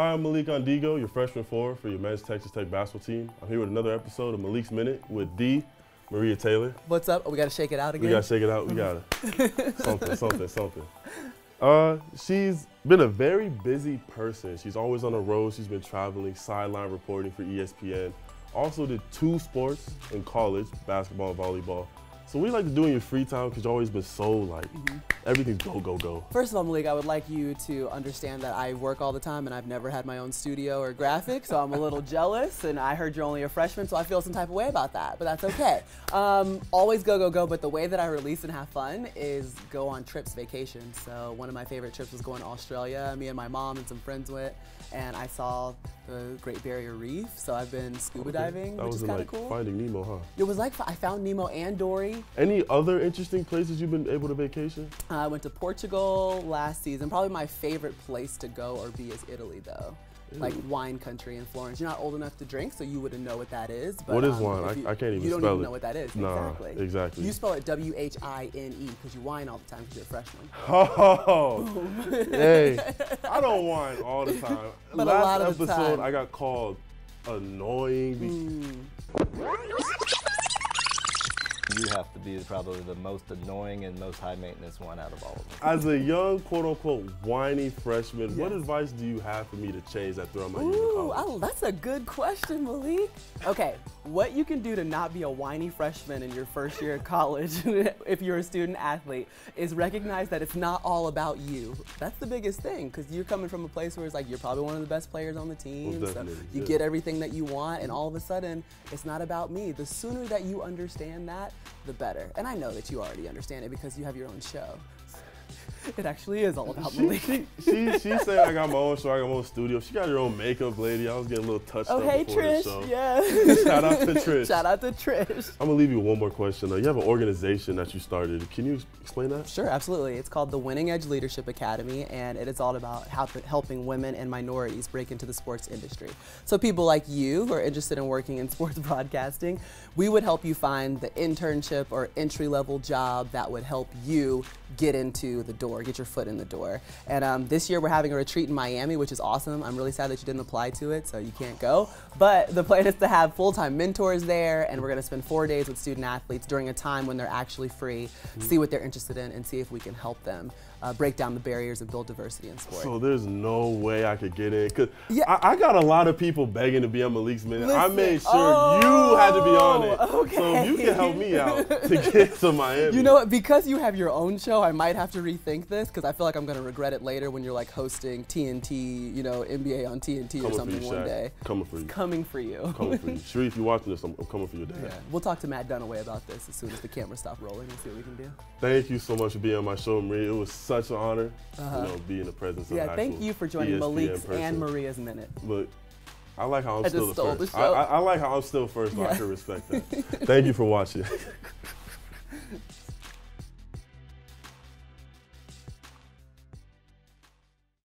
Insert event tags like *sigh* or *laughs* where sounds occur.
Hi, I'm Malik Ondigo, your freshman four for your men's Texas Tech basketball team. I'm here with another episode of Malik's Minute with D. Maria Taylor. What's up? we gotta shake it out again. We gotta shake it out. We gotta *laughs* something, something, something. Uh, she's been a very busy person. She's always on the road. She's been traveling, sideline reporting for ESPN. Also did two sports in college, basketball and volleyball. So what do you like to do in your free time? Because you've always been so like, mm -hmm. Everything's go, go, go. First of all, Malik, I would like you to understand that I work all the time and I've never had my own studio or graphic, so I'm a little *laughs* jealous. And I heard you're only a freshman, so I feel some type of way about that, but that's okay. Um, always go, go, go, but the way that I release and have fun is go on trips, vacations. So one of my favorite trips was going to Australia. Me and my mom and some friends went, and I saw the Great Barrier Reef. So I've been scuba okay. diving, that which is kind of like cool. Finding Nemo, huh? It was like I found Nemo and Dory any other interesting places you've been able to vacation? Uh, I went to Portugal last season. Probably my favorite place to go or be is Italy, though. Ew. Like wine country in Florence. You're not old enough to drink, so you wouldn't know what that is. But, what is um, wine? You, I, I, can't even You don't even it. know what that is. Nah, exactly. Exactly. You spell it W H I N E because you whine all the time because you're a freshman. *laughs* Oh, hey, *laughs* I don't whine all the time. *laughs* But Last a lot of episode, the time. I got called annoying. Mm you have to be probably the most annoying and most high maintenance one out of all of them. As a young, quote unquote, whiny freshman, yes. what advice do you have for me to change that throughout my Ooh, years of college? that's a good question, Malik. Okay, what you can do to not be a whiny freshman in your first year of college, *laughs* if you're a student athlete, is recognize that it's not all about you. That's the biggest thing, because you're coming from a place where it's like you're probably one of the best players on the team. Well, so you yeah. get everything that you want, and all of a sudden, it's not about me. The sooner that you understand that, the better. And I know that you already understand it because you have your own show. It actually is all about she, she, she, she said I got my own show, I got my own studio. She got her own makeup lady. I was getting a little touched oh, up hey, before Trish. the show. Yeah. *laughs* Shout out to Trish. Shout out to Trish. I'm gonna leave you one more question. Though. You have an organization that you started. Can you explain that? Sure, absolutely. It's called the Winning Edge Leadership Academy, and it is all about helping women and minorities break into the sports industry. So people like you who are interested in working in sports *laughs* broadcasting, we would help you find the internship or entry-level job that would help you get into the door, get your foot in the door. And um, this year we're having a retreat in Miami, which is awesome. I'm really sad that you didn't apply to it, so you can't go. But the plan is to have full-time mentors there, and we're gonna spend four days with student athletes during a time when they're actually free, mm -hmm. see what they're interested in, and see if we can help them uh, break down the barriers and build diversity in sport. So there's no way I could get in because yeah. I, I, got a lot of people begging to be on Malik's minute. Listen, I made sure oh, you had to be on it. Okay. So you can help me out *laughs* to get to Miami. You know what? Because you have your own show, I might have to rethink this because I feel like I'm going to regret it later when you're like hosting TNT, you know, NBA on TNT coming or something you, one day. Coming for you. It's coming for you. Coming for you. *laughs* Sheree, if you're watching this, I'm, I'm coming for your dad. Yeah. We'll talk to Matt Dunaway about this as soon as the camera stop rolling and see what we can do. Thank you so much for being on my show, Marie. It was such an honor. Uh -huh. you know, be in the presence yeah, of thank you for joining ESPN Malik's person. and Maria's minute. Look, I like how I'm I still the first. I, I, I, like how I'm still first, yeah. I can respect that. *laughs* thank you for watching. *laughs*